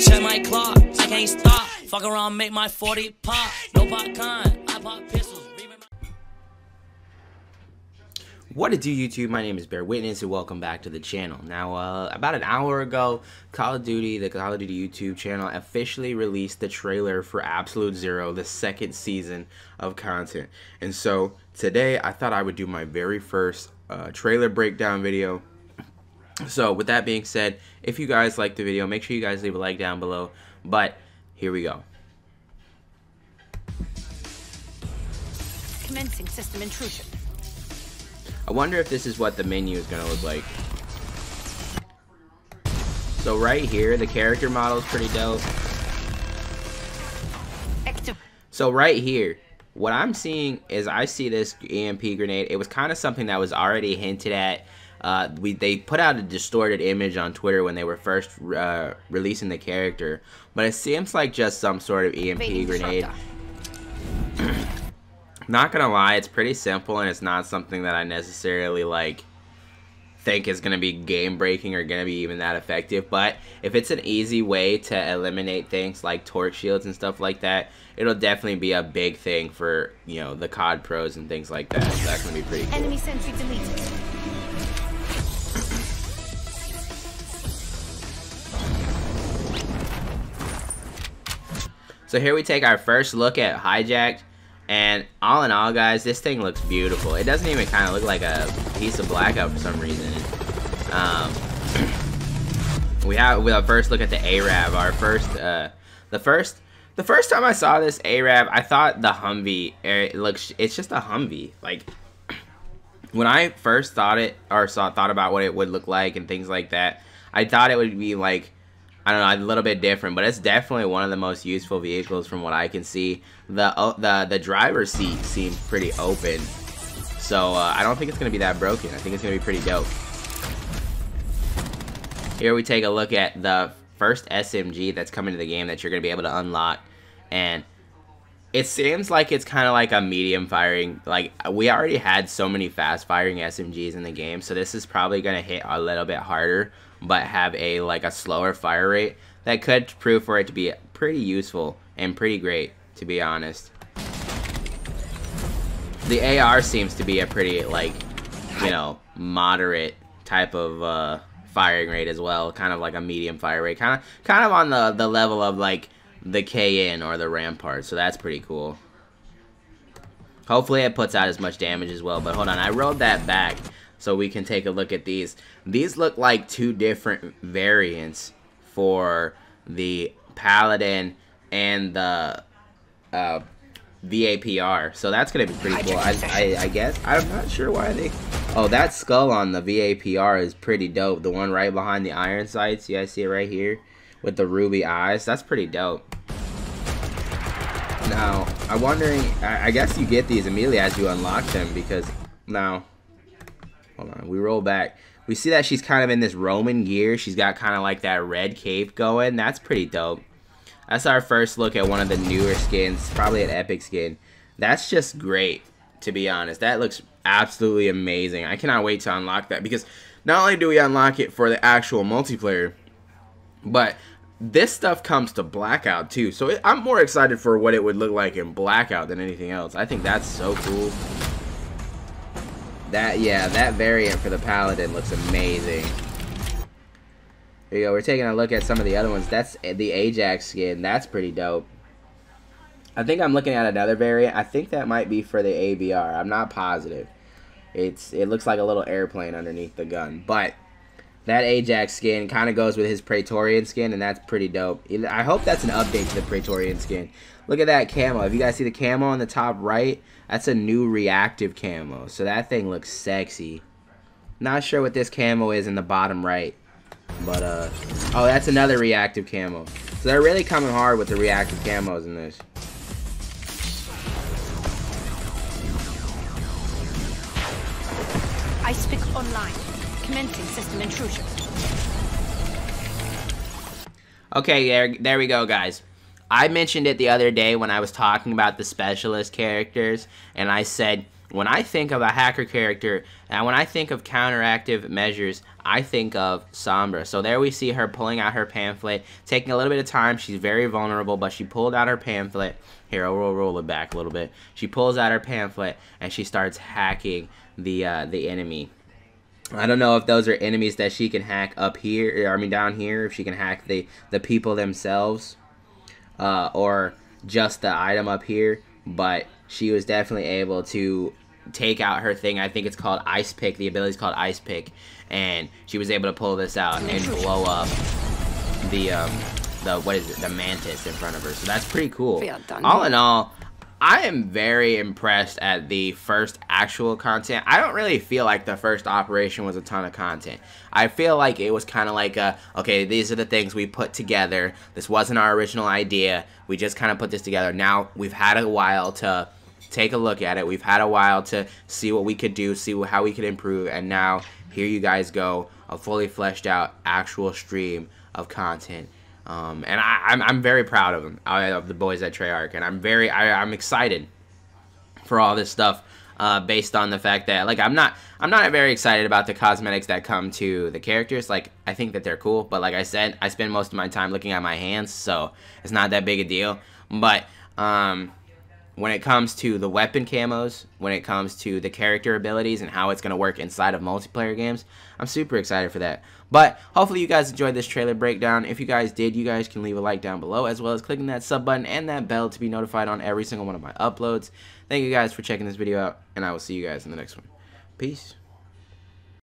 Check my clock, I can't stop. Fuck around, make my 40 pop. No popcorn, I pop pistols. What it do YouTube? My name is Bear Witness and welcome back to the channel. Now, uh, about an hour ago, Call of Duty, the Call of Duty YouTube channel, officially released the trailer for Absolute Zero, the second season of content. And so, today, I thought I would do my very first uh, trailer breakdown video. So, with that being said, if you guys like the video, make sure you guys leave a like down below. But, here we go. Commencing system intrusion. I wonder if this is what the menu is going to look like. So right here, the character model is pretty dope. So right here, what I'm seeing is I see this EMP grenade. It was kind of something that was already hinted at. Uh, we they put out a distorted image on Twitter when they were first uh, releasing the character, but it seems like just some sort of EMP grenade. Not gonna lie, it's pretty simple and it's not something that I necessarily like think is gonna be game breaking or gonna be even that effective. But if it's an easy way to eliminate things like torque shields and stuff like that, it'll definitely be a big thing for you know the COD pros and things like that. So that's gonna be pretty cool. Enemy sentry deleted. So here we take our first look at Hijacked, and all in all, guys, this thing looks beautiful. It doesn't even kind of look like a piece of Blackout for some reason. Um, we have with our first look at the ARAV, our first, uh, the first, the first time I saw this ARAV, I thought the Humvee. eh, It looks, it's just a Humvee. Like when I first thought it or saw thought about what it would look like and things like that, I thought it would be like I don't know, a little bit different, but it's definitely one of the most useful vehicles from what I can see. The oh, the the driver's seat seems pretty open, so uh, I don't think it's gonna be that broken. I think it's gonna be pretty dope. Here we take a look at the first SMG that's coming to the game that you're gonna be able to unlock, and it seems like it's kind of like a medium firing. Like we already had so many fast firing SMGs in the game, so this is probably gonna hit a little bit harder, but have a like a slower fire rate that could prove for it to be pretty useful and pretty great, to be honest. The AR seems to be a pretty like, you know, moderate type of uh, firing rate as well, kind of like a medium fire rate, kind of kind of on the the level of like the KN or the Rampart, so that's pretty cool. Hopefully it puts out as much damage as well, but hold on, I rolled that back so we can take a look at these. These look like two different variants for the Paladin and the uh, VAPR, so that's gonna be pretty cool. I, I, I guess I'm not sure why they. Oh, that skull on the VAPR is pretty dope. The one right behind the iron sights, you guys see it right here with the ruby eyes. That's pretty dope. Now, I'm wondering. I, I guess you get these immediately as you unlock them because now. Hold on, we roll back. We see that she's kind of in this Roman gear. She's got kind of like that red cape going. That's pretty dope. That's our first look at one of the newer skins, probably an epic skin. That's just great, to be honest. That looks absolutely amazing. I cannot wait to unlock that because not only do we unlock it for the actual multiplayer, but this stuff comes to Blackout too. So I'm more excited for what it would look like in Blackout than anything else. I think that's so cool. That, yeah, that variant for the Paladin looks amazing. Here you go. We're taking a look at some of the other ones. That's the Ajax skin. That's pretty dope. I think I'm looking at another variant. I think that might be for the ABR. I'm not positive. It's It looks like a little airplane underneath the gun. But that Ajax skin kind of goes with his Praetorian skin, and that's pretty dope. I hope that's an update to the Praetorian skin. Look at that camo. If you guys see the camo on the top right, that's a new reactive camo. So that thing looks sexy. Not sure what this camo is in the bottom right. But, uh, oh, that's another reactive camo. So they're really coming hard with the reactive camos in this. Ice Pick online. Commencing system intrusion. Okay, there, there we go, guys. I mentioned it the other day when I was talking about the specialist characters, and I said when I think of a hacker character, and when I think of counteractive measures, I think of Sombra. So there we see her pulling out her pamphlet, taking a little bit of time. She's very vulnerable, but she pulled out her pamphlet. Here, I'll roll, roll it back a little bit. She pulls out her pamphlet, and she starts hacking the uh, the enemy. I don't know if those are enemies that she can hack up here, I mean down here, if she can hack the, the people themselves, uh, or just the item up here, but she was definitely able to take out her thing. I think it's called Ice Pick. The ability is called Ice Pick, and she was able to pull this out and blow up the um the what is it the mantis in front of her. So that's pretty cool. All in all, I am very impressed at the first actual content. I don't really feel like the first operation was a ton of content. I feel like it was kind of like a, okay, these are the things we put together. This wasn't our original idea. We just kind of put this together. Now we've had a while to take a look at it. We've had a while to see what we could do, see how we could improve, and now here you guys go, a fully fleshed out actual stream of content. Um, and I, I'm, I'm very proud of them, I- of the boys at Treyarch, and I'm very, I, I'm excited for all this stuff. Uh, based on the fact that like I'm not I'm not very excited about the cosmetics that come to the characters. Like I think that they're cool. But like I said I spend most of my time looking at my hands so it's not that big a deal. But um, when it comes to the weapon camos, when it comes to the character abilities and how it's going to work inside of multiplayer games, I'm super excited for that. But hopefully you guys enjoyed this trailer breakdown. If you guys did, you guys can leave a like down below as well as clicking that sub button and that bell to be notified on every single one of my uploads. Thank you guys for checking this video out and I will see you guys in the next one. Peace.